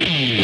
you